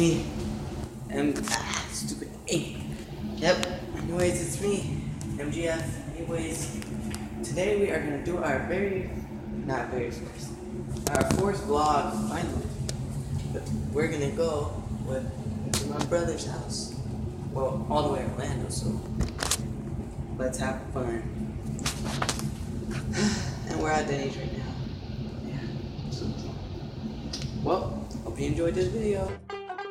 me. M ah, stupid A. Yep. Anyways, it's me, MGF. Anyways, today we are gonna do our very, not very first, our fourth vlog finally. But we're gonna go with to my brother's house. Well, all the way to Orlando. So let's have fun. and we're at Denny's right now. Yeah. Well, hope you enjoyed this video.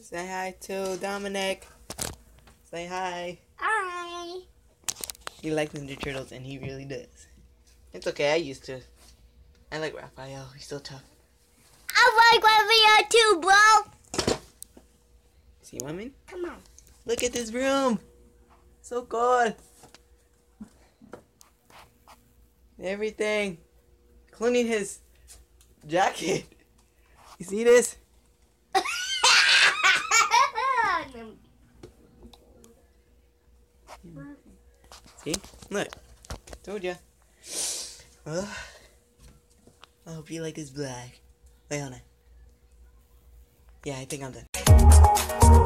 Say hi to Dominic. Say hi. Hi. He likes Ninja Turtles, and he really does. It's okay. I used to. I like Raphael. He's still tough. I like Raphael too, bro. See what I mean? Come on. Look at this room. So cool. Everything, including his jacket. You see this? See? Look. Told ya. Well, I hope you like this black. Wait, hold on. Yeah, I think I'm done.